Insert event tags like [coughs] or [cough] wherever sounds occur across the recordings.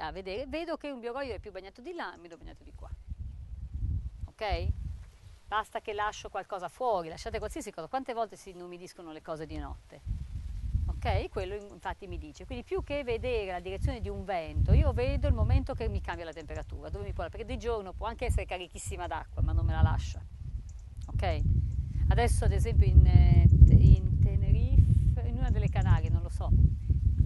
a vedere, vedo che un biogoglio è più bagnato di là, meno bagnato di qua. Ok? Basta che lascio qualcosa fuori, lasciate qualsiasi cosa. Quante volte si inumidiscono le cose di notte? Ok? Quello infatti mi dice. Quindi più che vedere la direzione di un vento, io vedo il momento che mi cambia la temperatura, dove mi può, perché di giorno può anche essere carichissima d'acqua, ma non me la lascia. Ok? Adesso ad esempio in, eh, in Tenerife, in una delle Canarie, non lo so,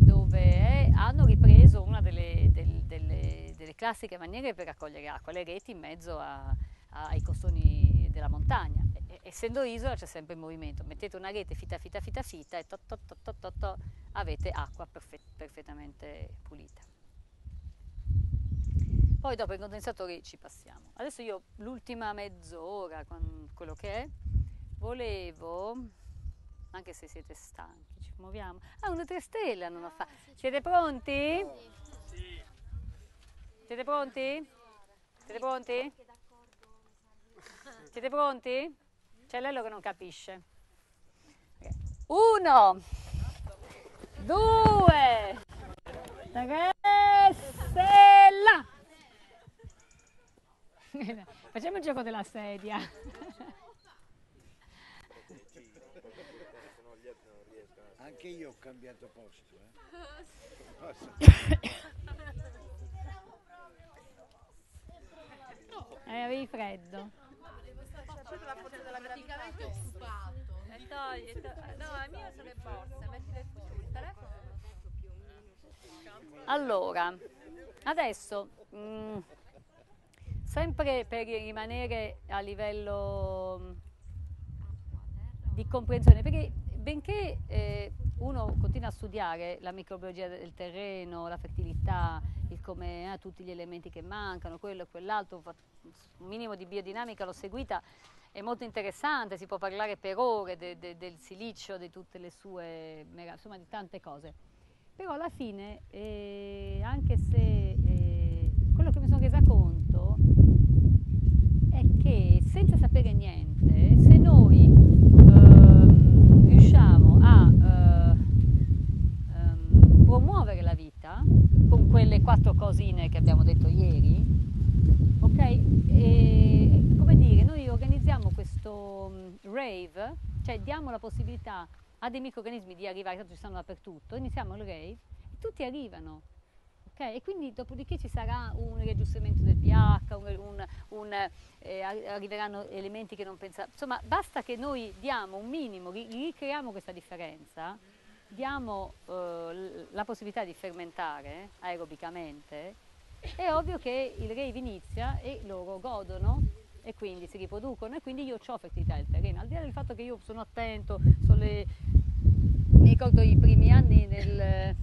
dove è, hanno ripreso una delle, del, delle, delle, classiche maniere per raccogliere acqua, le reti in mezzo a, a, ai costoni della montagna. Essendo isola c'è sempre il movimento, mettete una rete fita fita fita fita e to, to, to, to avete acqua perfett, perfettamente pulita. Poi dopo i condensatori ci passiamo. Adesso io l'ultima mezz'ora quello che è, volevo, anche se siete stanchi, muoviamo. Ah, una tre stelle non ho fatto. Siete pronti? Sì. Siete pronti? Siete pronti? [laughs] Siete pronti? C'è Lello che non capisce. Uno, due, tre, stella. [laughs] Facciamo il gioco della sedia. [laughs] Anche io ho cambiato posto. Eh. [laughs] eh, avevi freddo. praticamente occupato. E togli, to- no, è mio sono le borse, mettile tu, il telefono Allora, adesso, mh, mm, sempre per rimanere a livello mm, di comprensione, perché benché eh, uno continua a studiare la microbiologia del terreno, la fertilità, il come eh, tutti gli elementi che mancano, quello e quell'altro, un minimo di biodinamica l'ho seguita, è molto interessante, si può parlare per ore de, de, del silicio, di tutte le sue, insomma di tante cose. Però alla fine, eh, anche se eh, quello che mi sono resa conto è che senza sapere niente, se noi ehm, riusciamo a eh, ehm, promuovere la vita con quelle quattro cosine che abbiamo detto ieri, ok? E, come dire, noi organizziamo questo um, rave, cioè diamo la possibilità a dei microrganismi di arrivare, tanto ci stanno dappertutto, iniziamo il rave e tutti arrivano. Okay? E quindi dopodiché ci sarà un riaggiustamento del pH, un, un, un, eh, arriveranno elementi che non pensavamo. Insomma, basta che noi diamo un minimo, ricreiamo questa differenza, diamo eh, la possibilità di fermentare aerobicamente, è ovvio che il rave inizia e loro godono e quindi si riproducono e quindi io ho fertilità del terreno, al di là del fatto che io sono attento, sono le... mi ricordo i primi anni nel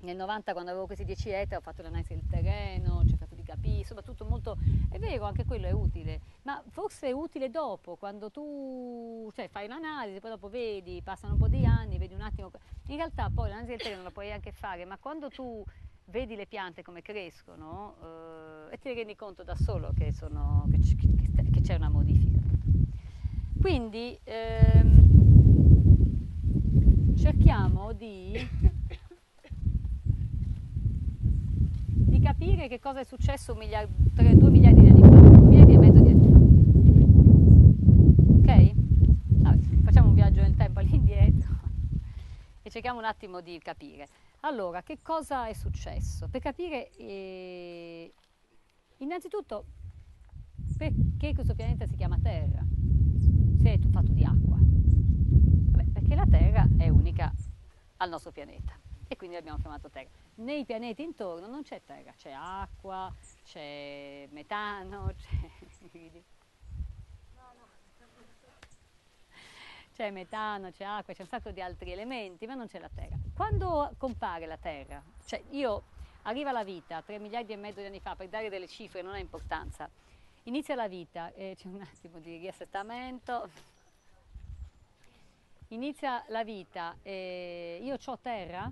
nel 90 quando avevo questi 10 ettari ho fatto l'analisi del terreno, ho cercato capire, soprattutto molto, è vero anche quello è utile, ma forse è utile dopo, quando tu cioè, fai l'analisi, poi dopo vedi, passano un po' di anni, vedi un attimo, in realtà poi l'analisi del terreno la puoi anche fare, ma quando tu vedi le piante come crescono eh, e ti rendi conto da solo che, sono, che, che c'è una modifica. Quindi ehm, cerchiamo di di capire che cosa è successo un miliardo, 3, 2 miliardi di anni fa, 2 miliardi e mezzo di anni fa. Ok? Vabbè, facciamo un viaggio nel tempo all'indietro [laughs] e cerchiamo un attimo di capire. Allora, che cosa è successo? Per capire, eh, innanzitutto, perché questo pianeta si chiama Terra, se è fatto di acqua? Vabbè, perché la Terra è unica al nostro pianeta e quindi l'abbiamo chiamato Terra. Nei pianeti intorno non c'è terra, c'è acqua, c'è metano, [laughs] c'è... metano, c'è acqua, c'è un sacco di altri elementi, ma non c'è la terra. Quando compare la terra, cioè io arriva la vita 3 miliardi e mezzo di anni fa, per dare delle cifre non ha importanza, inizia la vita, eh, c'è un attimo di riassettamento, inizia la vita, eh, io ho terra,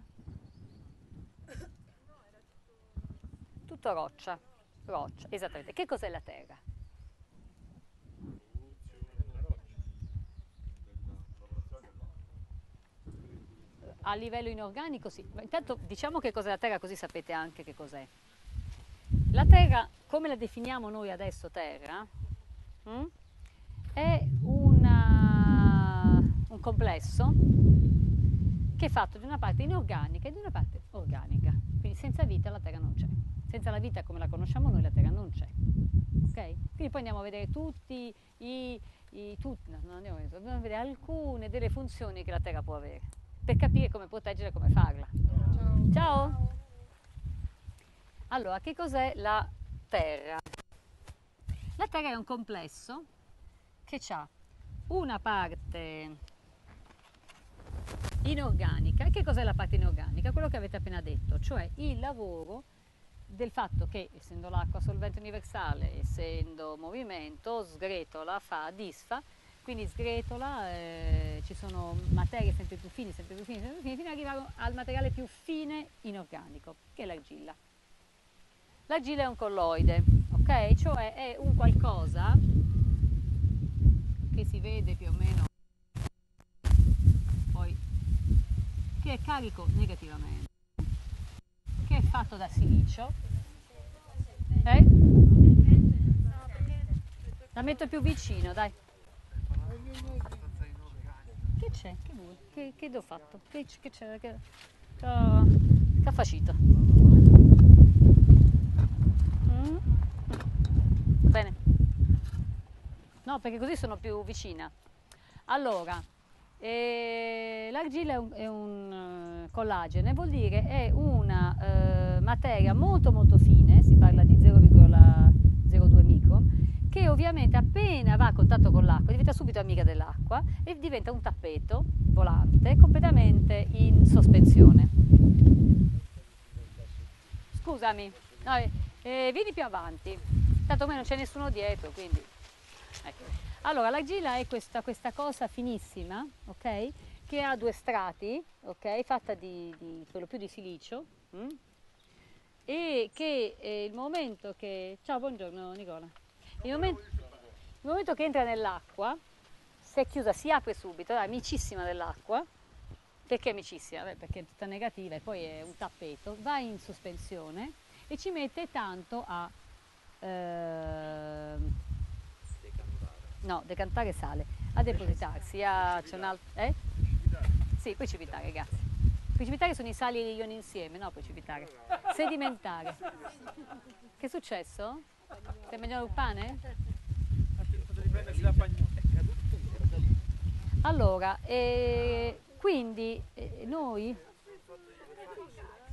tutto roccia, roccia, esattamente. Che cos'è la terra? a livello inorganico sì. Ma Intanto diciamo che cos'è la terra così sapete anche che cos'è. La terra, come la definiamo noi adesso terra, mm, è una- un complesso che è fatto di una parte inorganica e di una parte organica. Quindi senza vita la terra non c'è. Senza la vita come la conosciamo noi la terra non c'è. Ok? Quindi poi andiamo a vedere tutti i, i tutti, no, non andiamo a vedere, alcune delle funzioni che la terra può avere per capire come proteggerla e come farla. Ciao! Allora, che cos'è la terra? La terra è un complesso che ha una parte inorganica. E che cos'è la parte inorganica? Quello che avete appena detto, cioè il lavoro del fatto che, essendo l'acqua solvente universale, essendo movimento, sgretola, fa, disfa, quindi sgretola, eh, ci sono materie sempre più fini, sempre più fini, sempre più fini, fino ad arrivare al materiale più fine inorganico, che è l'argilla. L'argilla è un colloide, ok? Cioè è un qualcosa che si vede più o meno poi che è carico negativamente, che è fatto da silicio. Eh? La metto più vicino, dai. Che c'è? Che vuoi? Che, che ho fatto? Che, che c'è? Che, che, ha facito? Mm? Bene. No, perché così sono più vicina. Allora, eh, l'argilla è un, è un, collagene, vuol dire è una eh, materia molto molto fine, si parla di 0,02 micron, che ovviamente appena va a contatto con l'acqua diventa subito amica dell'acqua e diventa un tappeto volante completamente in sospensione. Scusami, no, eh, eh, vieni più avanti, tanto me non c'è nessuno dietro, quindi... Ecco. Allora, l'argilla è questa, questa cosa finissima, ok? Che ha due strati, ok? Fatta di, di per lo più di silicio. mm? E che eh, il momento che... Ciao, buongiorno Nicola. Il momento, il momento che entra nell'acqua, se è chiusa si apre subito, è amicissima dell'acqua. Perché amicissima? Beh, perché è tutta negativa e poi è un tappeto. Va in sospensione e ci mette tanto a... ehm, No, decantare sale, a depositarsi, a, c'è un altro... Eh? Sì, precipitare, grazie. Precipitare sono i sali e gli ioni insieme, no precipitare. Sedimentare. Che è successo? Stai mangiando il pane? Allora, eh, quindi eh, noi...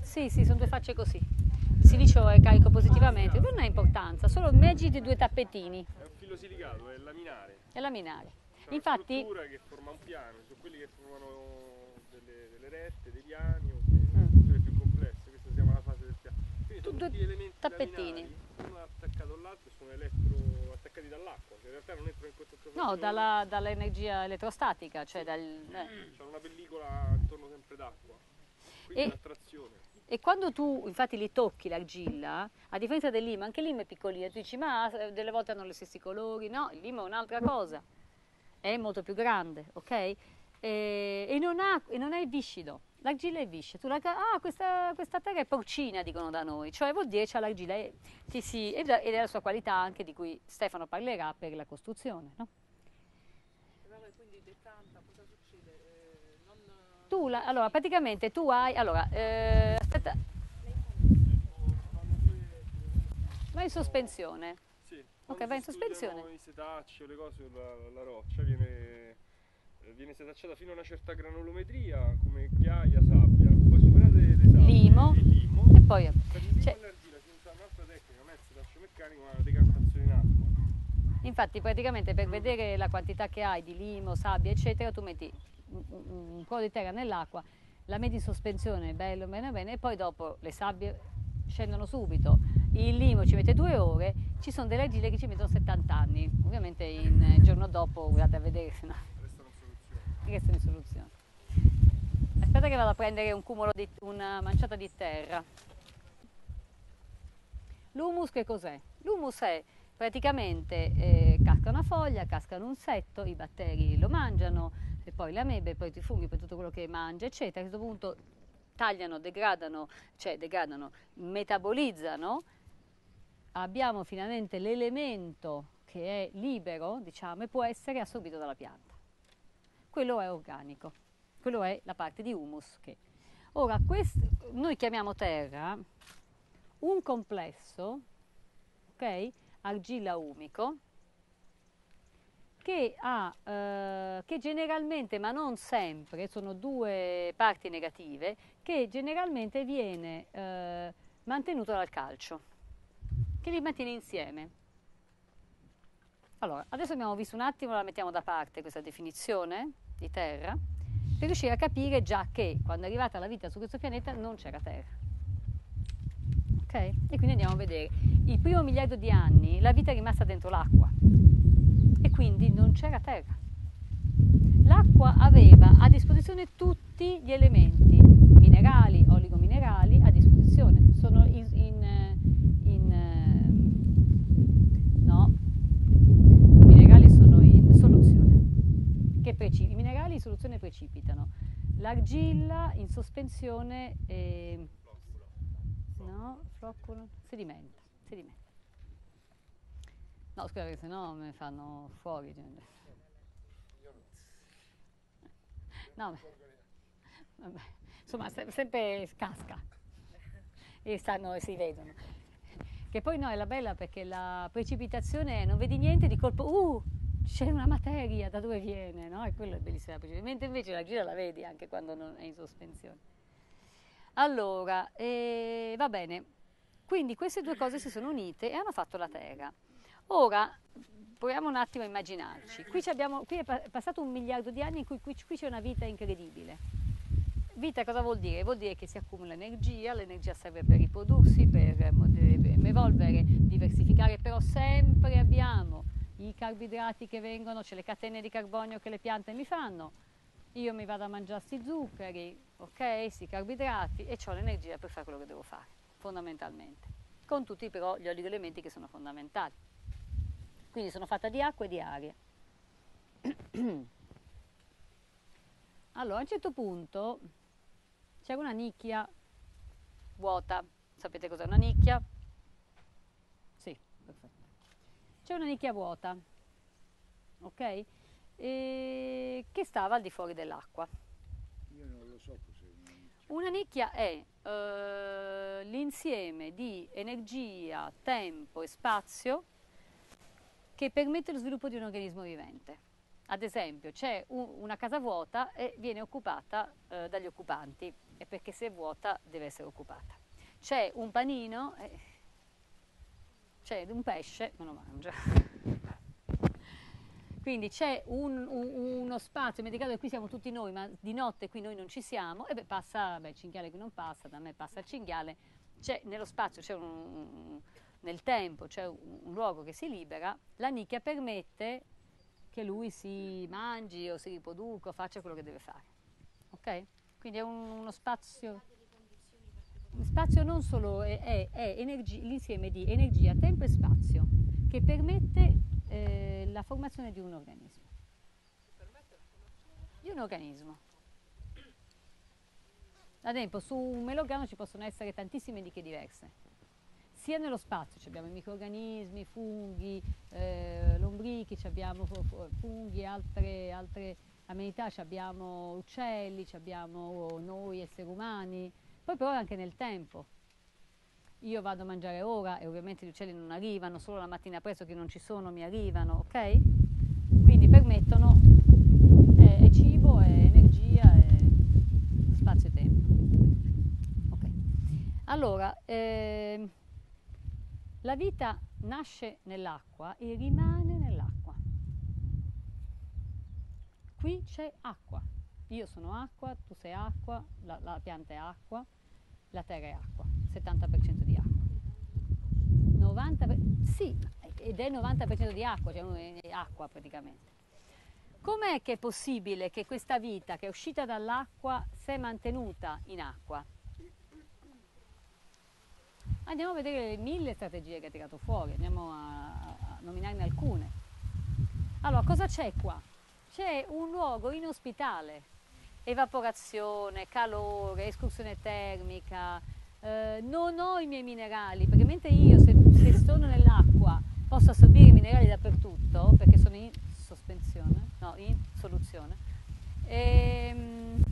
Sì, sì, sono due facce così. Il silicio è carico positivamente, non ha importanza, solo immagini due tappetini È un filo silicato, è laminare. e laminare. C'è una Infatti, struttura che forma un piano, sono quelli che formano delle, delle rette, dei piani, o Mm. strutture più complesse. Questa si chiama la fase del piano. Quindi sono tutti elementi tappetini. laminari, uno attaccato all'altro sono elettro attaccati dall'acqua, che in realtà non entrano in contatto fra no, dalla- dall'energia elettrostatica, cioè dal... eh. C'è una pellicola intorno sempre d'acqua. Quindi E- un'attrazione. E quando tu infatti li tocchi l'argilla, a differenza del limo, anche il limo è piccolino, tu dici ma eh, delle volte hanno gli stessi colori, no, il limo è un'altra cosa, è molto più grande, ok? E, e non, ha, e non è viscido, l'argilla è viscida, tu la, ah questa, questa terra è porcina dicono da noi, cioè vuol dire c'è l'argilla e, ti si- ed è è la sua qualità anche di cui Stefano parlerà per la costruzione, no? Tu, la- allora praticamente tu hai, allora, eh, aspetta, vai in sospensione. Sì, Ok, vai in si sospensione. I setacci o le cose, la, la roccia viene, eh, viene setacciata fino a una certa granulometria, come ghiaia, sabbia. Poi superate le sabbie Limo. e limo, E poi, per il limo cioè- l'argilla si usa un'altra tecnica, non è il setaccio meccanico, ma la decantazione in acqua. infatti praticamente per vedere la quantità che hai di limo, sabbia, eccetera, tu metti un, un- po' di terra nell'acqua, la metti in sospensione, bello, bene, bene, e poi dopo le sabbie scendono subito. Il limo ci mette due ore, ci sono delle argille che ci mettono 70 anni. Ovviamente il giorno dopo guardate a vedere, se no Soluzione. restano in soluzione. Aspetta che vado a prendere un cumulo di una manciata di terra. L'humus che cos'è? L'humus è praticamente eh, casca una foglia, cascano un setto, i batteri lo mangiano, e poi le amebe, poi i funghi, poi tutto quello che mangia, eccetera. A questo punto tagliano, degradano, cioè degradano, metabolizzano, abbiamo finalmente l'elemento che è libero, diciamo, e può essere assorbito dalla pianta. Quello è organico, quello è la parte di humus. Che... Ora, questo, noi chiamiamo terra un complesso, ok? Argilla umico, che, ha, eh, che generalmente, ma non sempre, sono due parti negative, che generalmente viene eh, mantenuto dal calcio, che li mantiene insieme. Allora, adesso abbiamo visto un attimo, la mettiamo da parte questa definizione di terra, per riuscire a capire già che quando è arrivata la vita su questo pianeta non c'era terra. Ok? E quindi andiamo a vedere. Il primo miliardo di anni la vita è rimasta dentro l'acqua e quindi non c'era terra. L'acqua aveva a disposizione tutti gli elementi minerali, oligominerali a disposizione. Sono in, in, in no, i minerali sono in soluzione. Che I minerali in soluzione precipitano. L'argilla in sospensione eh, no, flocculo, sedimenta, sedimenta. No, scusa, perché sennò mi fanno fuori. Cioè. No, vabbè. insomma, se- sempre casca e stanno e si vedono. Che poi no, è la bella perché la precipitazione non vedi niente di colpo, uh, c'è una materia, da dove viene, no? E quello è bellissimo, mentre invece la gira la vedi anche quando non è in sospensione. Allora, eh, va bene, quindi queste due cose si sono unite e hanno fatto la Terra. Ora proviamo un attimo a immaginarci. Qui, abbiamo, qui, è passato un miliardo di anni in cui qui, qui c'è una vita incredibile. Vita cosa vuol dire? Vuol dire che si accumula energia, l'energia serve per riprodursi, per, evolvere, diversificare, però sempre i carboidrati che vengono, c'è le catene di carbonio che le piante mi fanno, io mi vado a mangiare questi zuccheri, ok, questi carboidrati e ho l'energia per fare quello che devo fare, fondamentalmente, con tutti però gli oligoelementi che sono fondamentali. Quindi sono fatta di acqua e di aria. [clears throat] allora, a un certo punto c'era una nicchia vuota. Sapete cos'è una nicchia? Sì, perfetto. C'è una nicchia vuota, ok? E che stava al di fuori dell'acqua. Io non lo so cos'è una nicchia. Una nicchia è eh, l'insieme di energia, tempo e spazio che permette lo sviluppo di un organismo vivente. Ad esempio, c'è un, una casa vuota e viene occupata eh, dagli occupanti, e perché se è vuota deve essere occupata. C'è un panino, eh, c'è un pesce, non lo mangia. Quindi c'è un, un, uno spazio, mi ricordo che qui siamo tutti noi, ma di notte qui noi non ci siamo, e beh, passa, beh, il cinghiale qui non passa, da me passa il cinghiale, c'è, nello spazio c'è un, nel tempo c'è un, luogo che si libera, la nicchia permette che lui si mangi o si riproduca faccia quello che deve fare. Ok? Quindi è un, uno spazio. Spazio non solo è, è, è energi, l'insieme di energia, tempo e spazio che permette eh, la formazione di un organismo. Di un organismo. Ad esempio, su un melograno ci possono essere tantissime nicchie diverse sia nello spazio, abbiamo i microrganismi, funghi, eh, lombrichi, abbiamo funghi, altre, altre amenità, abbiamo uccelli, abbiamo noi esseri umani, poi però anche nel tempo. Io vado a mangiare ora e ovviamente gli uccelli non arrivano, solo la mattina presto che non ci sono mi arrivano, ok? Quindi permettono, è, è cibo, è energia, è spazio e tempo. Ok. Allora, eh, la vita nasce nell'acqua e rimane nell'acqua. Qui c'è acqua. Io sono acqua, tu sei acqua, la, la pianta è acqua, la terra è acqua, 70% di acqua. 90 per, sì, ed è 90% di acqua, cioè è acqua praticamente. Com'è che è possibile che questa vita che è uscita dall'acqua si è mantenuta in acqua? Andiamo a vedere le mille strategie che ha tirato fuori, andiamo a, nominarne alcune. Allora, cosa c'è qua? C'è un luogo inospitale, evaporazione, calore, escursione termica, eh, non ho i miei minerali, perché mentre io se, se sono nell'acqua posso assorbire i minerali dappertutto, perché sono in sospensione, no, in soluzione, ehm,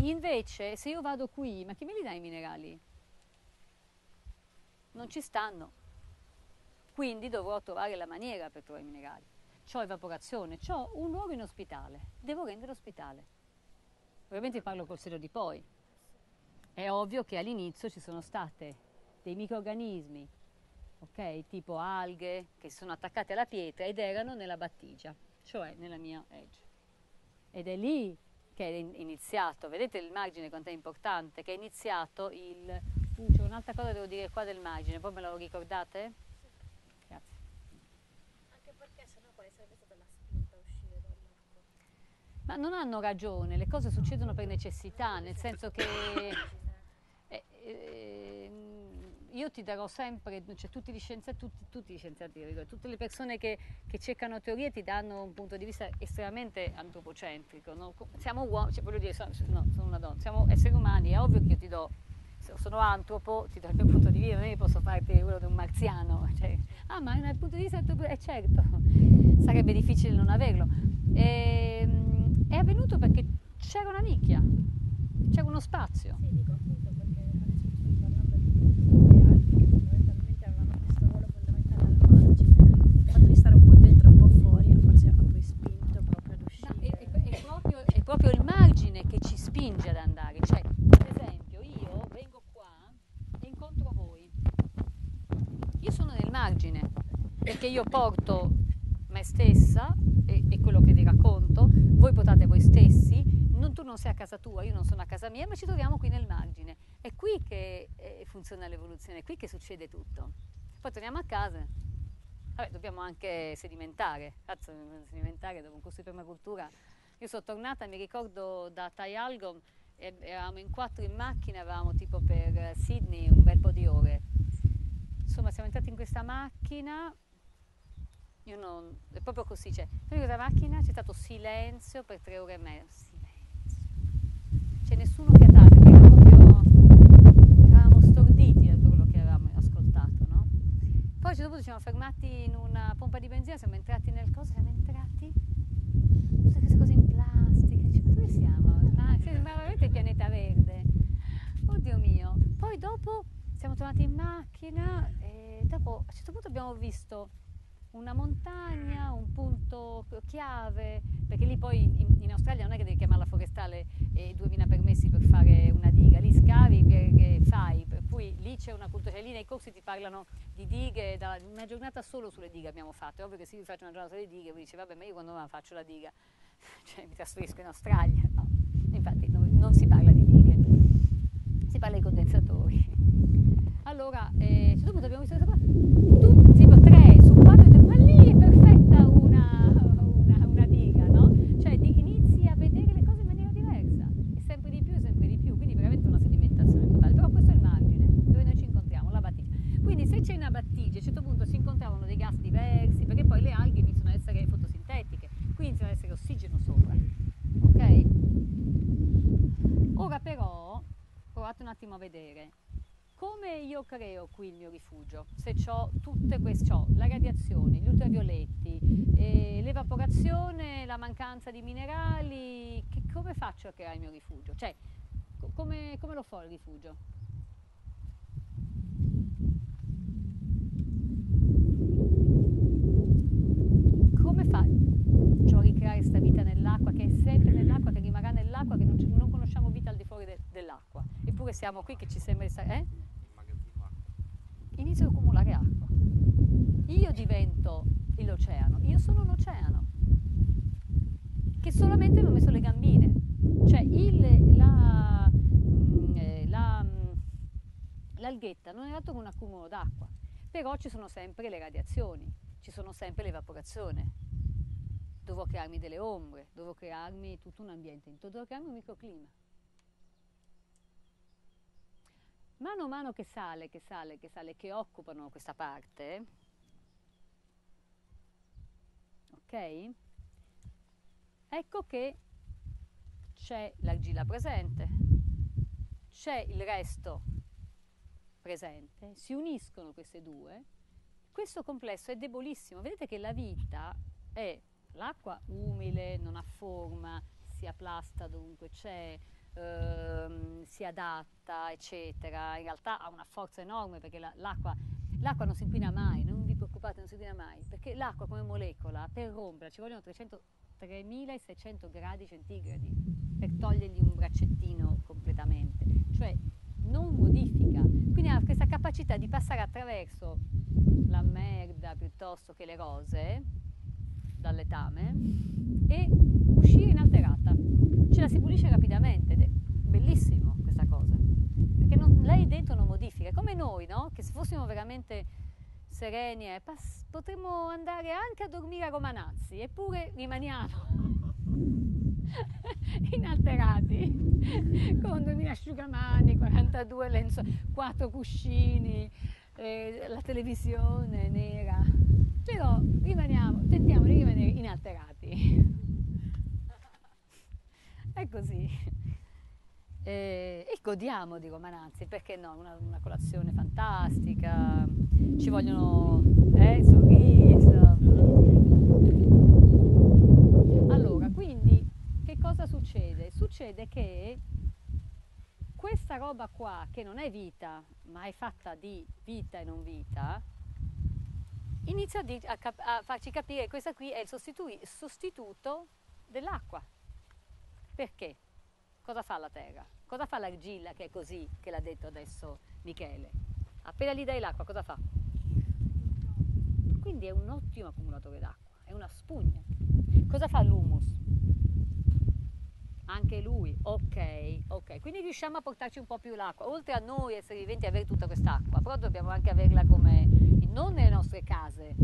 invece se io vado qui, ma chi me li dà i minerali? Non ci stanno. Quindi dovrò trovare la maniera per trovare i minerali. C'ho evaporazione, c'ho un luogo inospitale, devo rendere ospitale. Ovviamente parlo col serio di poi. È ovvio che all'inizio ci sono state dei microrganismi, ok, tipo alghe, che sono attaccate alla pietra ed erano nella battigia, cioè nella mia edge. Ed è lì che è iniziato, vedete il margine quanto è importante, che è iniziato il... Uh, c'è un'altra cosa che devo dire qua del margine, poi me lo ricordate? Grazie. Anche perché sennò quale sarebbe stata la spinta a uscire dall'acqua? Ma non hanno ragione, le cose succedono per necessità, nel senso che [coughs] eh, eh, io ti darò sempre, cioè tutti gli scienziati, tutti, tutti gli scienziati, dico, tutte le persone che, che, cercano teorie ti danno un punto di vista estremamente antropocentrico. No? Siamo uomini, cioè, voglio dire, sono, no, sono una donna, siamo esseri umani, è ovvio che io ti do, sono antropo, ti do il mio punto di vista, non è che posso farti quello di un marziano. [laughs] Cioè, ah, ma dal punto di vista antropo, eh certo, [laughs] sarebbe difficile non averlo. E, ehm, è avvenuto perché c'era una nicchia, c'era uno spazio. Sì, dico appunto perché adesso ti sto parlando di altri che fondamentalmente avevano questo ruolo fondamentale al margine. Il fatto di stare un po' dentro e un po' fuori forse ha poi spinto proprio ad No, uscire. è, è- è proprio, è proprio il margine che ci spinge ad andare. Cioè, per esempio, io vengo qua e incontro voi. Io sono nel margine perché io porto me stessa e, e quello che vi racconto, voi portate voi stessi, non, tu non sei a casa tua, io non sono a casa mia, ma ci troviamo qui nel margine. È qui che eh, funziona l'evoluzione, è qui che succede tutto. Poi torniamo a casa. Vabbè, dobbiamo anche sedimentare. Cazzo, sedimentare dopo un corso di permacultura. Io sono tornata, mi ricordo da Taialgom, eravamo in quattro in macchina, eravamo tipo per eh, Sydney un bel po' di ore. Insomma, siamo entrati in questa macchina, io non, è proprio così, cioè, in questa macchina c'è stato silenzio per tre ore e mezza, silenzio. C'è nessuno fiatato, perché era proprio, eravamo storditi da quello che avevamo ascoltato, no? Poi a un certo punto ci siamo fermati in una pompa di benzina, siamo entrati nel coso, siamo entrati, tutte queste cose in plastica, dici, ma dove siamo? Ma [laughs] sembrava veramente il pianeta verde. Oddio mio. Poi dopo siamo tornati in macchina e dopo a un certo punto abbiamo visto una montagna, un punto chiave, perché lì poi in, in Australia non è che devi chiamarla forestale e 2000 permessi per fare una diga, lì scavi che, fai, per cui lì c'è una cultura, cioè lì nei corsi ti parlano di dighe, da, una giornata solo sulle dighe abbiamo fatto, è ovvio che se io faccio una giornata sulle dighe, voi dice vabbè ma io quando la faccio la diga, [laughs] cioè mi trasferisco in Australia, no, infatti non, non si parla di dighe, si parla di condensatori. [laughs] Allora, eh, a un certo punto abbiamo visto questa qua, tutti, tipo tre su quattro, ho detto, ma lì è perfetta una, una, una diga, no? Cioè di- inizi a vedere le cose in maniera diversa, e sempre di più e sempre di più, quindi veramente una sedimentazione totale. Però questo è il margine, dove noi ci incontriamo, la battigia. Quindi se c'è una battigia, a un certo punto si incontravano dei gas diversi, perché poi le alghe iniziano ad essere fotosintetiche, quindi iniziano ad essere ossigeno sopra, ok? Ora però, provate un attimo a vedere, come io creo qui il mio rifugio? Se ho tutte queste, ho la radiazione, gli ultravioletti, eh, l'evaporazione, la mancanza di minerali, che- come faccio a creare il mio rifugio? Cioè, co- come, come lo fa il rifugio? Come faccio a ricreare questa vita nell'acqua, che è sempre nell'acqua, che rimarrà nell'acqua, che non, non conosciamo vita al di fuori de- dell'acqua? Eppure siamo qui che ci sembra di stare... Eh? Inizio ad accumulare acqua. Io divento l'oceano, io sono l'oceano, che solamente mi ho messo le gambine. Cioè il- la, mm, eh, la, mm, l'alghetta non è altro che un accumulo d'acqua, però ci sono sempre le radiazioni, ci sono sempre l'evaporazione. Dovrò crearmi delle ombre, dovrò crearmi tutto un ambiente, dovrò crearmi un microclima. Mano a mano che sale, che sale, che sale, che occupano questa parte, ok? Ecco che c'è l'argilla presente, c'è il resto presente, si uniscono queste due, questo complesso è debolissimo. Vedete che la vita è l'acqua umile, non ha forma, si applasta dovunque c'è, ehm, si adatta, eccetera. In realtà ha una forza enorme perché la- l'acqua, l'acqua non si inquina mai, non vi preoccupate, non si inquina mai, perché l'acqua come molecola per romperla ci vogliono 300 3600 gradi centigradi per togliergli un braccettino completamente, cioè non modifica, quindi ha questa capacità di passare attraverso la merda piuttosto che le rose dal letame e uscire inalterata. Ce la si pulisce rapidamente bellissimo questa cosa, perché non- lei dentro non modifica, come noi, no? Che se fossimo veramente sereni e pas- potremmo andare anche a dormire a Romanazzi, eppure rimaniamo [laughs] inalterati [laughs] con 2000 asciugamani, 42 lenzuola, 4 cuscini, eh, la televisione nera, però rimaniamo, tentiamo di rimanere inalterati. [laughs] È così. Eh, e godiamo di Romanazzi, perché no? Una, una colazione fantastica, ci vogliono eh, sorriso. Allora, quindi che cosa succede? Succede che questa roba qua, che non è vita, ma è fatta di vita e non vita, inizia a, cap- a farci capire che questa qui è il sostitui- sostituto dell'acqua. Perché? Cosa fa la terra? Cosa fa l'argilla che è così, che l'ha detto adesso Michele? Appena gli dai l'acqua, cosa fa? Quindi è un ottimo accumulatore d'acqua, è una spugna. Cosa fa l'humus? Anche lui, ok, ok. Quindi riusciamo a portarci un po' più l'acqua. Oltre a noi esseri viventi avere tutta quest'acqua, però dobbiamo anche averla come, non nelle nostre case,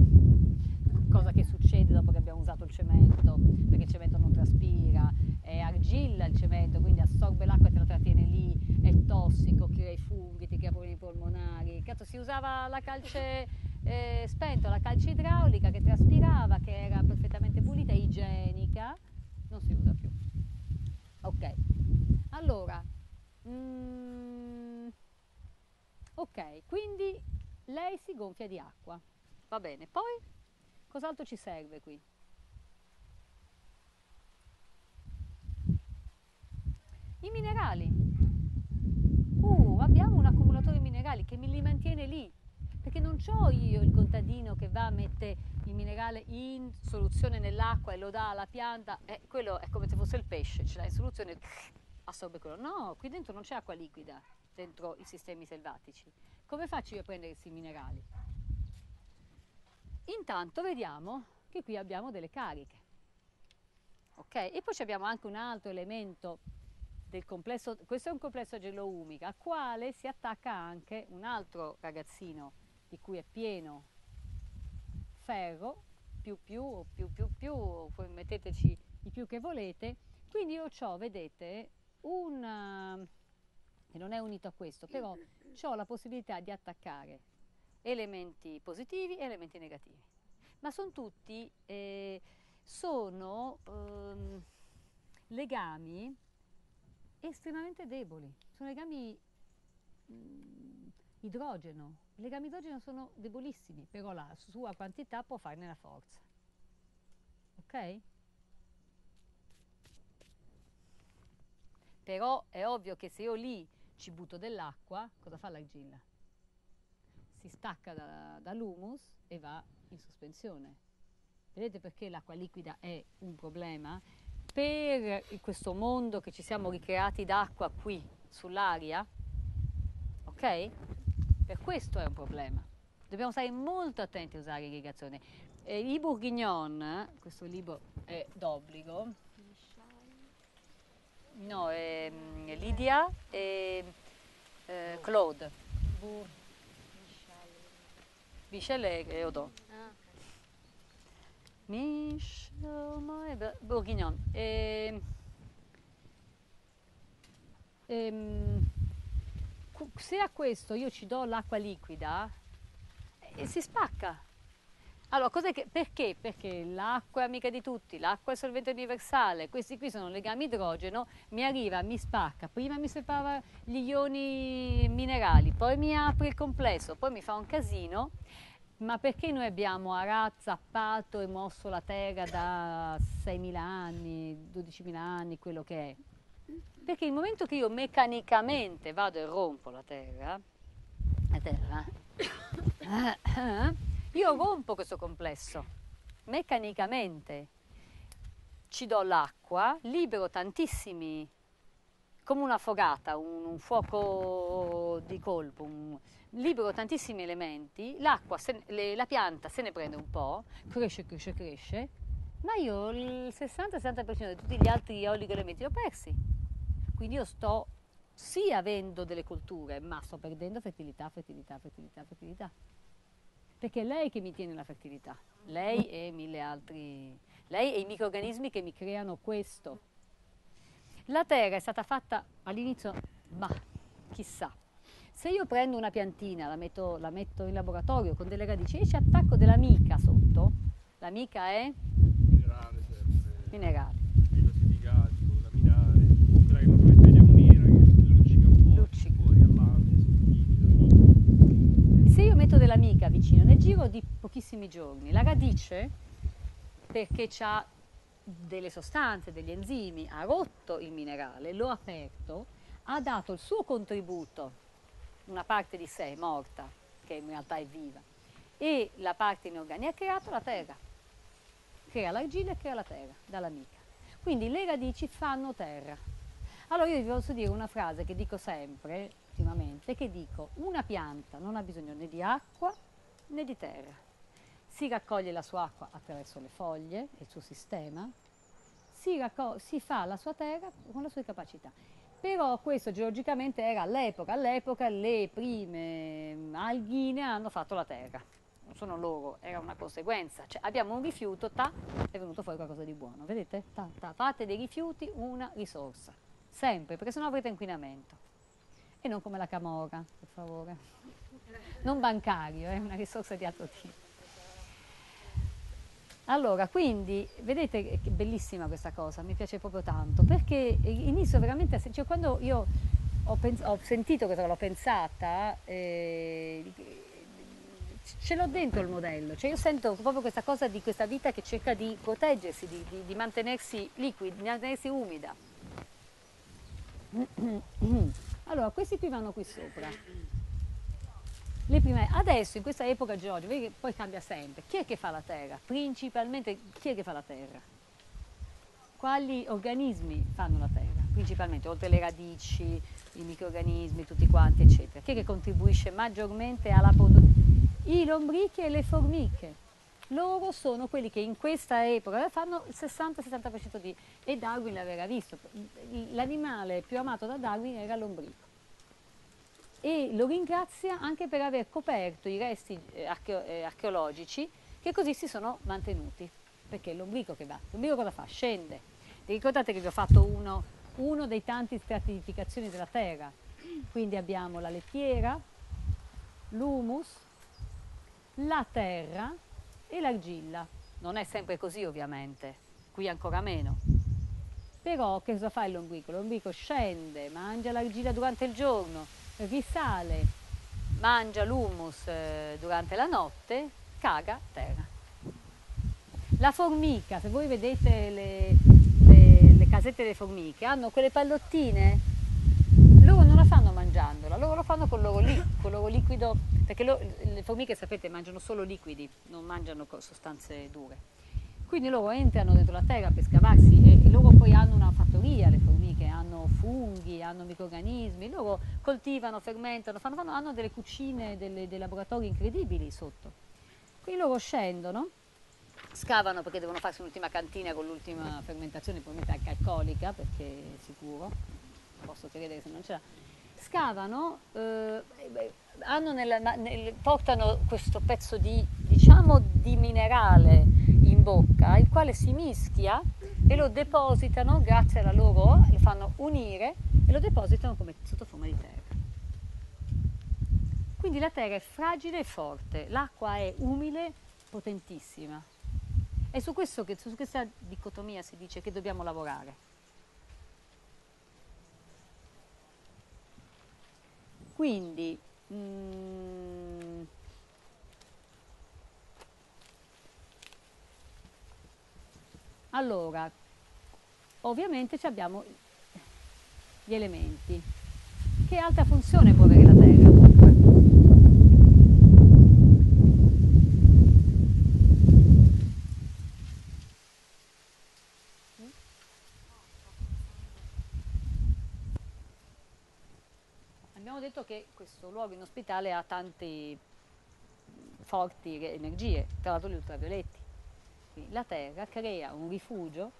cosa che succede dopo che abbiamo usato il cemento, perché il cemento non traspira, è argilla il cemento, quindi assorbe l'acqua e te la trattiene lì, è tossico, crea i funghi, ti crea problemi polmonari. Cazzo, si usava la calce eh, spenta, la calce idraulica che traspirava, che era perfettamente pulita, igienica, non si usa più. Ok, allora, mm, ok, quindi lei si gonfia di acqua, va bene, poi cos'altro ci serve qui? I minerali. Uh, abbiamo un accumulatore di minerali che me li mantiene lì, perché non ho io il contadino che va a mettere il minerale in soluzione nell'acqua e lo dà alla pianta, eh, quello è come se fosse il pesce, ce l'ha in soluzione, assorbe quello. No, qui dentro non c'è acqua liquida, dentro i sistemi selvatici. Come faccio io a prendere questi minerali? Intanto vediamo che qui abbiamo delle cariche. Ok? E poi abbiamo anche un altro elemento del complesso, questo è un complesso gelo-umica, al quale si attacca anche un altro ragazzino di cui è pieno ferro, più più o più più più, poi metteteci i più che volete. Quindi io ho, vedete, un, eh, che non è unito a questo, però ho la possibilità di attaccare elementi positivi e elementi negativi. Ma sono tutti, eh, sono ehm, legami estremamente deboli, sono legami mm, idrogeno. I legami idrogeno sono debolissimi, però la sua quantità può farne la forza. Ok? Però è ovvio che se io lì ci butto dell'acqua, cosa fa l'argilla? Si stacca da- dall'humus e va in sospensione. Vedete perché l'acqua liquida è un problema? Per questo mondo che ci siamo ricreati d'acqua qui sull'aria, ok? Per questo è un problema. Dobbiamo stare molto attenti a usare irrigazione. Eh, I Bourguignon, questo libro è d'obbligo, no, è mm, Lidia e eh, Claude. Michel e, e Odo. Michel no, Bo- Bourguignon. E, ehm, cu- se a questo io ci do l'acqua liquida, eh, si spacca. Allora, che- perché? Perché l'acqua è amica di tutti, l'acqua è solvente universale, questi qui sono legami idrogeno, mi arriva, mi spacca, prima mi separa gli ioni minerali, poi mi apre il complesso, poi mi fa un casino, ma perché noi abbiamo arato, zappato e mosso la terra da 6.000 anni, 12.000 anni, quello che è? Perché il momento che io meccanicamente vado e rompo la terra, la terra, [coughs] io rompo questo complesso, meccanicamente ci do l'acqua, libero tantissimi, come una fogata, un, un fuoco di colpo, un- libero tantissimi elementi, l'acqua, se- le- la pianta se ne prende un po', cresce, cresce, cresce, ma io il 60-70% di tutti gli altri oligoelementi li ho persi. Quindi io sto sì avendo delle colture, ma sto perdendo fertilità, fertilità, fertilità, fertilità. Perché è lei che mi tiene la fertilità, lei e mille altri, lei e i microrganismi che mi creano questo. La terra è stata fatta all'inizio, ma chissà, se io prendo una piantina, la metto, la metto in laboratorio con delle radici e ci attacco della mica sotto, la mica è? Minerale minerale, Filosilicato, laminare, quella che normalmente vediamo nera, che luccica un po' Luccica. fuori all'alto, sottili, Se io metto della mica vicino, nel giro di pochissimi giorni, la radice, perché ha delle sostanze, degli enzimi, ha rotto il minerale, lo ha aperto, ha dato il suo contributo, una parte di sé morta, che in realtà è viva, e la parte inorganica, ha creato la terra. Crea l'argilla e crea la terra dalla mica. Quindi le radici fanno terra. Allora io vi posso dire una frase che dico sempre, ultimamente, che dico una pianta non ha bisogno né di acqua né di terra. Si raccoglie la sua acqua attraverso le foglie, il suo sistema, si, si fa la sua terra con le sue capacità. Però questo geologicamente era all'epoca, all'epoca le prime mm, alghine hanno fatto la terra, non sono loro, era una conseguenza. Cioè, abbiamo un rifiuto, ta, è venuto fuori qualcosa di buono, vedete? Ta, ta, fate dei rifiuti una risorsa, sempre, perché sennò avrete inquinamento. E non come la camorra, per favore. Non bancario, è una risorsa di altro tipo. Allora, quindi, vedete che bellissima questa cosa, mi piace proprio tanto, perché inizio veramente a cioè quando io ho, ho sentito questa, l'ho pensata, eh, ce l'ho dentro il modello, cioè io sento proprio questa cosa di questa vita che cerca di proteggersi, di, di- di mantenersi liquida, di mantenersi umida. [clears throat] Allora, questi qui vanno qui sopra. Prime, adesso in questa epoca geologica, vedi che poi cambia sempre. Chi è che fa la terra? Principalmente chi è che fa la terra? Quali organismi fanno la terra? Principalmente, oltre le radici, i microrganismi, tutti quanti, eccetera. Chi è che contribuisce maggiormente alla produzione? I lombrichi e le formiche. Loro sono quelli che in questa epoca fanno il 60-70% di... e Darwin l'aveva visto. L'animale più amato da Darwin era lombrico e lo ringrazia anche per aver coperto i resti eh, eh, archeologici che così si sono mantenuti. Perché è l'ombrico che va. L'ombrico cosa fa? Scende. Vi ricordate che vi ho fatto uno, uno dei tanti stratificazioni della terra. Quindi abbiamo la lettiera, l'humus, la terra e l'argilla. Non è sempre così ovviamente, qui ancora meno. Però che cosa fa il lombrico? Il lombrico scende, mangia l'argilla durante il giorno, risale, mangia l'humus eh, durante la notte, caga terra. La formica, se voi vedete le, le- le casette delle formiche, hanno quelle pallottine, loro non la fanno mangiandola, loro lo fanno con il loro, li- col loro liquido, perché lo- le formiche sapete mangiano solo liquidi, non mangiano sostanze dure. Quindi loro entrano dentro la terra per scavarsi e, e loro poi hanno una fattoria, le formiche, hanno funghi, hanno microrganismi, loro coltivano, fermentano, fanno- fanno- hanno delle cucine, delle- dei laboratori incredibili sotto. Quindi loro scendono, scavano perché devono farsi un'ultima cantina con l'ultima fermentazione, probabilmente anche alcolica, perché è sicuro, posso credere se non ce l'ha. Scavano, eh, nella- nel- portano questo pezzo di, diciamo, di minerale in bocca, il quale si mischia e lo depositano grazie alla loro, lo fanno unire e lo depositano come sotto forma di terra. Quindi la terra è fragile e forte, l'acqua è umile potentissima. È su, questo che, su questa dicotomia si dice che dobbiamo lavorare. Quindi, mm, allora, ovviamente abbiamo gli elementi. Che altra funzione può avere la Terra? dunque? Detto che questo luogo inospitale ha tante forti energie, tra l'altro gli ultravioletti. Quindi la Terra crea un rifugio.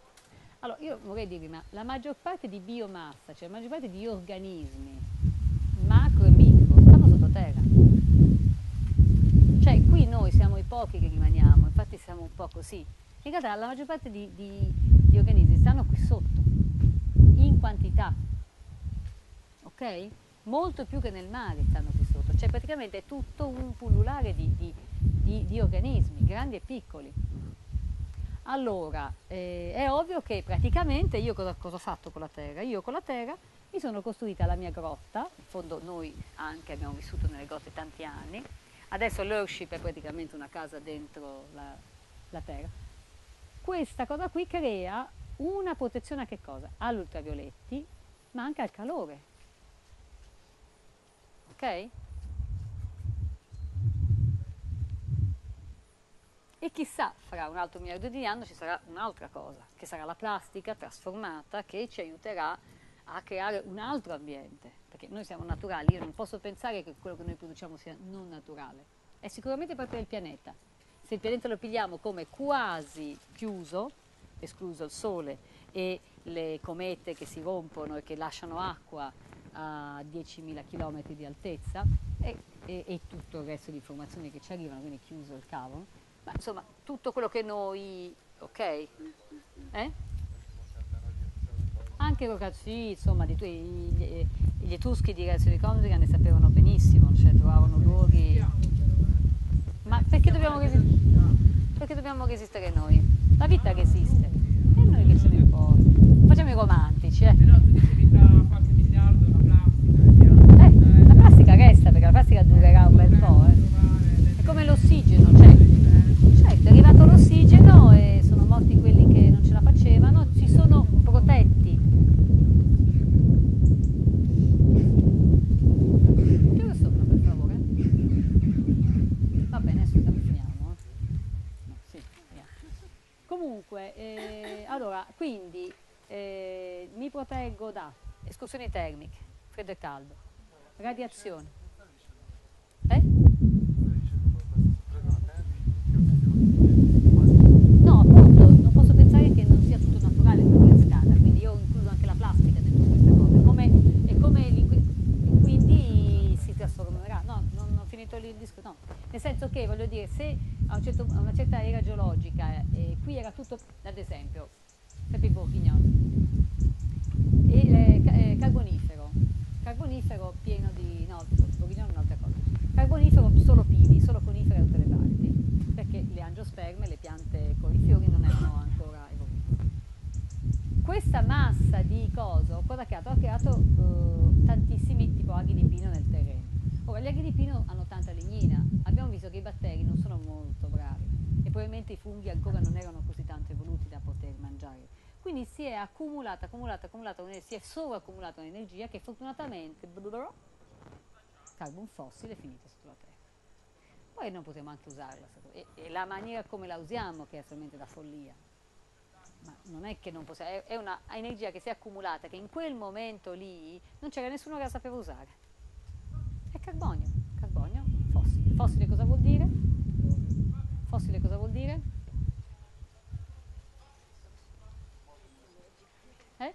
Allora, io vorrei dirvi, ma la maggior parte di biomassa, cioè la maggior parte di organismi, macro e micro, stanno sottoterra. Cioè, qui noi siamo i pochi che rimaniamo, infatti siamo un po' così. In realtà la maggior parte di, di- di organismi stanno qui sotto, in quantità ok? Molto più che nel mare stanno qui sotto, cioè praticamente è tutto un pullulare di, di- di- di organismi, grandi e piccoli. Allora, eh, è ovvio che praticamente io cosa, cosa ho fatto con la terra? Io con la terra mi sono costruita la mia grotta, in fondo noi anche abbiamo vissuto nelle grotte tanti anni, adesso l'Earthship è praticamente una casa dentro la, la terra. Questa cosa qui crea una protezione a che cosa? Agli ultravioletti, ma anche al calore. Ok? E chissà, fra un altro miliardo di anni ci sarà un'altra cosa, che sarà la plastica trasformata che ci aiuterà a creare un altro ambiente, perché noi siamo naturali, io non posso pensare che quello che noi produciamo sia non naturale, è sicuramente parte del pianeta. Se il pianeta lo pigliamo come quasi chiuso, escluso il Sole e le comete che si rompono e che lasciano acqua a 10.000 km di altezza e, e- e tutto il resto di informazioni che ci arrivano, quindi chiuso il cavolo, ma insomma tutto quello che noi, ok? Eh? Anche Roca- sì, insomma, di, gli, gli etruschi di reazione coniuga ne sapevano benissimo, cioè trovavano luoghi... Ma perché dobbiamo, perché dobbiamo resistere noi? La vita resiste. E noi che ce ne importa? Facciamo i romantici, eh. Però tu dicevi tra qualche miliardo la plastica, gli altri, Eh, la plastica resta perché la plastica durerà un bel po', eh. È come l'ossigeno, cioè, certo, è arrivato l'ossigeno e sono morti quelli che non ce la facevano, si sono protetti. Chiudi sopra per favore. Va bene, adesso finiamo. eh. No, sì, via. Comunque, eh, allora, quindi eh, mi proteggo da escursioni termiche, freddo e caldo, radiazione. Eh? Non posso pensare che non sia tutto naturale quello che quindi io ho incluso anche la plastica. Come, è come e quindi si trasformerà. No, non ho finito il discorso, no. Nel senso che voglio dire, se a, un certo- a una certa era geologica, eh, qui era tutto, ad esempio, sempre Bourguignon, e, eh, eh, carbonifero, carbonifero pieno di, no, Bourguignon è un'altra cosa, carbonifero solo pini, solo conifere da tutte le parti, perché le angiosperme, le piante con i fiori non erano ancora evolute. Questa massa di coso, cosa ha creato? Ha creato eh, tantissimi tipo aghi di pino nel terreno. Ora, gli aghi di pino hanno tanta legnina, abbiamo visto che i batteri non sono molto bravi e probabilmente i funghi ancora non erano così tanto evoluti da poter mangiare. Quindi si è accumulata, accumulata, accumulata, si è sovraccumulata un'energia che fortunatamente carbon fossile è finita sotto la terra. Poi non potremo anche usarla, e, e la maniera come la usiamo che è assolutamente da follia. Ma non è che non possiamo, è, è una che si è accumulata, che in quel momento lì non c'era nessuno che la sapeva usare. È carbonio, carbonio, fossile. Fossile cosa vuol dire? Fossile cosa vuol dire? Eh?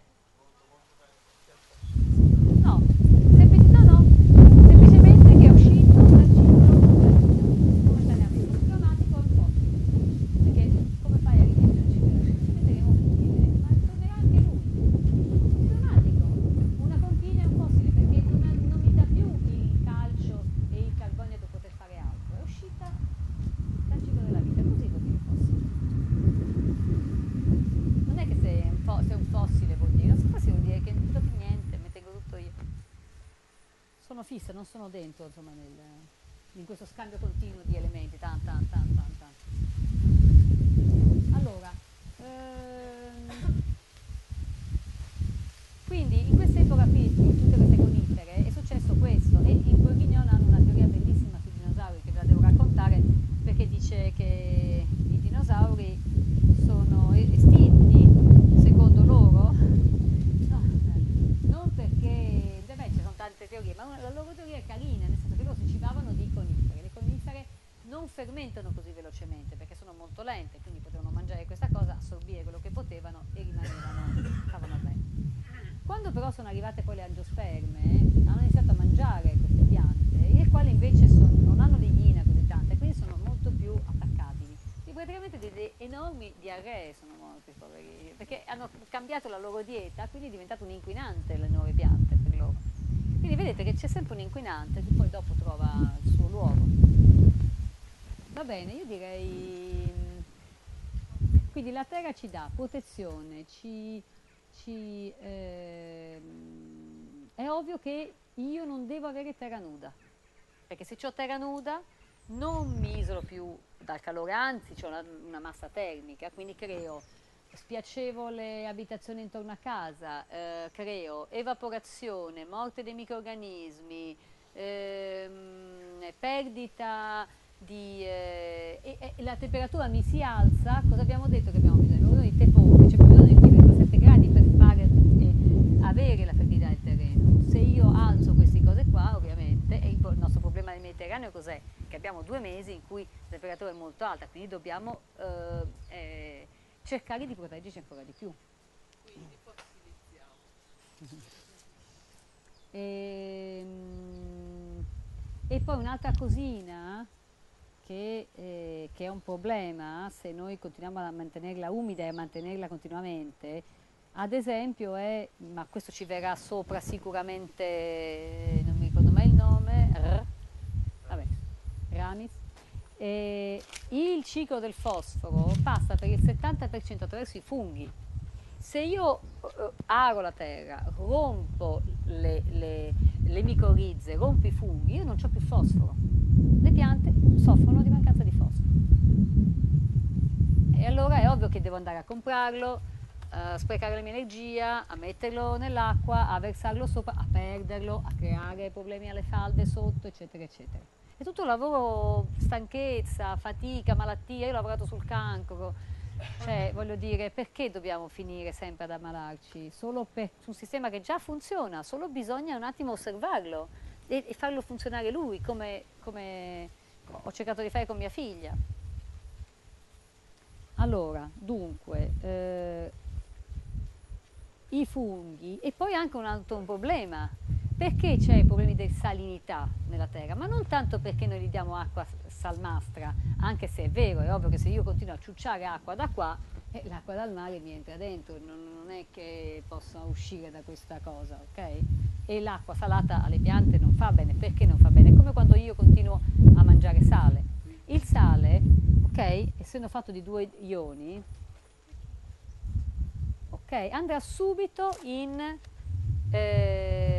No, semplici- no, no, semplicemente che è uscito dal ciclo momentaneamente climatico è un fossile. Perché come fai a rimettere il ciclo? Metteremo un fossile, ma tornerà anche lui. Sistematico. Una conchiglia è un fossile perché non, ha- non mi dà più il calcio e il carbonio per poter fare altro. È uscita dal ciclo della vita. fissa, non sono dentro insomma, nel- in questo scambio continuo di elementi. Tan, tan, tan. Allora, ehm, quindi in questa epoca qui, in tutte queste conifere, è successo questo e in Bourguignon hanno una teoria bellissima sui dinosauri che ve la devo raccontare perché dice che i dinosauri sono e- estinti, secondo loro, no, eh, non perché, beh, ci sono tante teorie, ma una- la loro teoria è carina, nel senso che loro si cibavano di conifere, le conifere non fermentano così velocemente perché sono molto lente, quindi potevano mangiare questa cosa, assorbire quello che potevano e rimanevano, stavano bene. Quando però sono arrivate poi le angiosperme, hanno iniziato a mangiare queste piante, le quali invece sono- non hanno lignina così tanta, e quindi sono molto più attaccabili. E praticamente delle enormi diarree sono morti, poverini, perché hanno cambiato la loro dieta, quindi è diventato un inquinante le nuove piante per loro. Quindi vedete che c'è sempre un inquinante che poi dopo trova il suo luogo. Va bene, io direi... Quindi la terra ci dà protezione, ci, ci, ehm, è ovvio che io non devo avere terra nuda, perché se ho terra nuda non mi isolo più dal calore, anzi ho una, una massa termica, quindi creo spiacevole abitazione intorno a casa, eh, creo evaporazione, morte dei microrganismi, ehm, perdita di... eh, e, e la temperatura mi si alza, cosa abbiamo detto che abbiamo bisogno? Abbiamo bisogno di tepore, c'è bisogno di 37 gradi per fare, eh, avere la fertilità del terreno. Se io alzo queste cose qua, ovviamente, e il, il nostro problema del Mediterraneo cos'è? Che abbiamo due mesi in cui la temperatura è molto alta, quindi dobbiamo eh, eh, cercare di proteggerci ancora di più. [laughs] Ehm, E, poi un'altra cosina che, eh, che è un problema se noi continuiamo a mantenerla umida e a mantenerla continuamente, ad esempio è, ma questo ci verrà sopra sicuramente, non mi ricordo mai il nome, R, vabbè, Ramis, eh, il ciclo del fosforo passa per il 70% attraverso i funghi. Se io eh, aro la terra, rompo le, le, le micorrize, rompo i funghi, io non ho più fosforo. Le piante soffrono di mancanza di fosforo. E allora è ovvio che devo andare a comprarlo, a sprecare la mia energia, a metterlo nell'acqua, a versarlo sopra, a perderlo, a creare problemi alle falde sotto, eccetera, eccetera. È tutto un lavoro, stanchezza, fatica, malattia. Io ho lavorato sul cancro, cioè voglio dire, perché dobbiamo finire sempre ad ammalarci? Solo per un sistema che già funziona, solo bisogna un attimo osservarlo e, e farlo funzionare lui, come, come ho cercato di fare con mia figlia. Allora, dunque, eh, i funghi e poi anche un altro un problema. Perché c'è i problemi di salinità nella terra? Ma non tanto perché noi gli diamo acqua salmastra, anche se è vero, è ovvio che se io continuo a ciucciare acqua da qua, eh, l'acqua dal mare mi entra dentro, non, non è che possa uscire da questa cosa, ok? E l'acqua salata alle piante non fa bene, perché non fa bene? È come quando io continuo a mangiare sale. Il sale, ok, essendo fatto di due ioni, ok, andrà subito in ehm,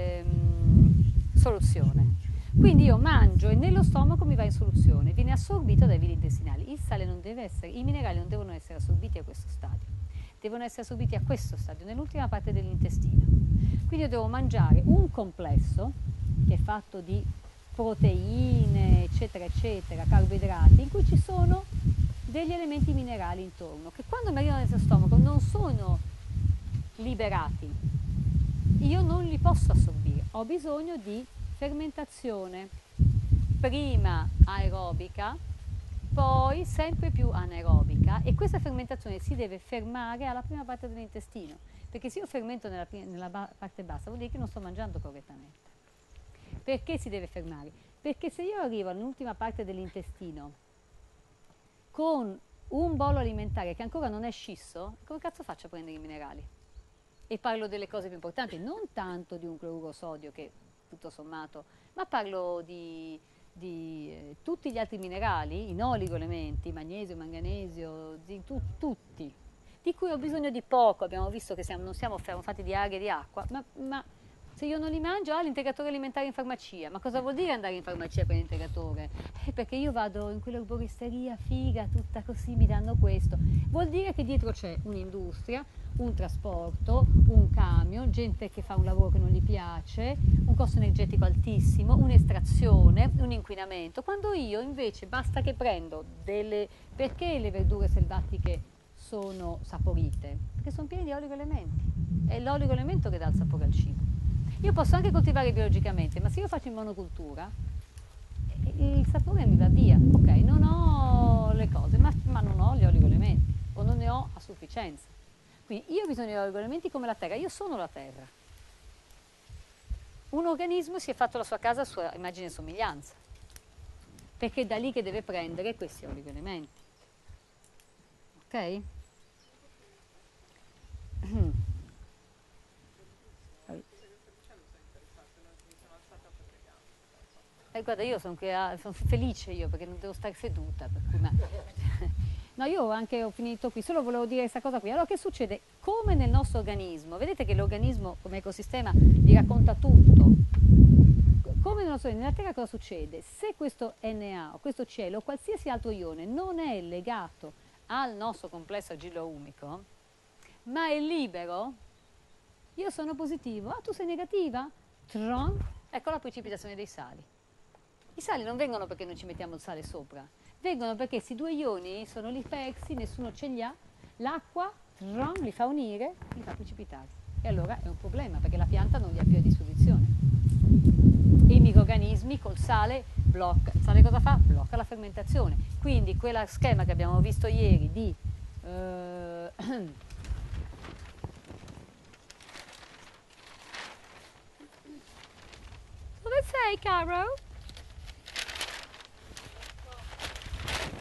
soluzione. Quindi io mangio e nello stomaco mi va in soluzione, viene assorbito dai villi intestinali. Il sale non deve essere, i minerali non devono essere assorbiti a questo stadio, devono essere assorbiti a questo stadio, nell'ultima parte dell'intestino. Quindi io devo mangiare un complesso che è fatto di proteine, eccetera, eccetera, carboidrati, in cui ci sono degli elementi minerali intorno, che quando mi arrivano nel stomaco non sono liberati, io non li posso assorbire, ho bisogno di fermentazione, prima aerobica, poi sempre più anaerobica e questa fermentazione si deve fermare alla prima parte dell'intestino, perché se io fermento nella, nella parte bassa vuol dire che non sto mangiando correttamente. Perché si deve fermare? Perché se io arrivo all'ultima parte dell'intestino con un bollo alimentare che ancora non è scisso, come cazzo faccio a prendere i minerali? E parlo delle cose più importanti, non tanto di un cloruro sodio che tutto sommato, ma parlo di, di eh, tutti gli altri minerali, in oligoelementi, magnesio, manganesio, di tu- tutti, di cui ho bisogno di poco, abbiamo visto che siamo, non siamo, siamo fatti di aria e di acqua, ma, ma Se io non li mangio, ah, l'integratore alimentare in farmacia. Ma cosa vuol dire andare in farmacia per l'integratore? Eh, perché io vado in quell'erboristeria figa, tutta così, mi danno questo. Vuol dire che dietro c'è un'industria, un trasporto, un camion, gente che fa un lavoro che non gli piace, un costo energetico altissimo, un'estrazione, un inquinamento. Quando io invece basta che prendo delle... Perché le verdure selvatiche sono saporite? Perché sono piene di oligoelementi. È l'oligoelemento che dà il sapore al cibo. Io posso anche coltivare biologicamente, ma se io faccio in monocultura, eh, il sapore mi va via. Ok, non ho le cose, ma, ma non ho gli oligoelementi o non ne ho a sufficienza. Quindi io bisogno di oligoelementi come la terra, io sono la terra. Un organismo si è fatto la sua casa a sua immagine e somiglianza, perché è da lì che deve prendere questi oligoelementi. Ok? [clears throat] Eh, guarda, io sono, a- sono felice io perché non devo stare seduta. cui ma- [laughs] No, io anche ho finito qui, solo volevo dire questa cosa qui. Allora, che succede? Come nel nostro organismo, vedete che l'organismo come ecosistema vi racconta tutto. Come nel nostro nella Terra cosa succede? Se questo Na o questo cielo o qualsiasi altro ione non è legato al nostro complesso agilo-umico, ma è libero, io sono positivo, ah tu sei negativa? Tron, ecco la precipitazione dei sali. I sali non vengono perché noi ci mettiamo il sale sopra, vengono perché questi due ioni sono lì persi, nessuno ce li ha, l'acqua li fa unire, li fa precipitare. E allora è un problema perché la pianta non li ha più a disposizione. I microrganismi col sale blocca, il sale cosa fa? Blocca la fermentazione. Quindi quella schema che abbiamo visto ieri di eh, [clears throat] Dove sei, Caro?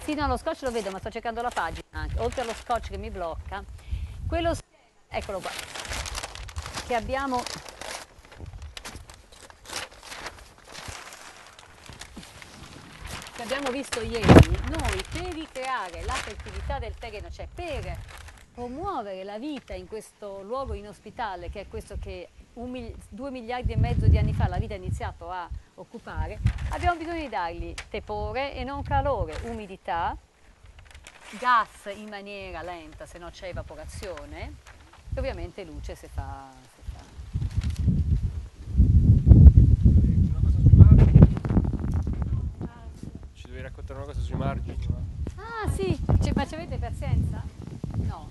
Sì, no, lo scotch lo vedo, ma sto cercando la pagina anche. Oltre allo scotch che mi blocca, quello, eccolo qua, che abbiamo che abbiamo visto ieri, noi per ricreare la fertilità del terreno, cioè per promuovere la vita in questo luogo inospitale, che è questo che mil- due miliardi e mezzo di anni fa la vita ha iniziato a occupare, abbiamo bisogno di dargli tepore e non calore, umidità, gas in maniera lenta, se no c'è evaporazione, e ovviamente luce se fa, se. Ci devi raccontare una cosa sui margini? ma- Ah sì, ma ci avete pazienza? No,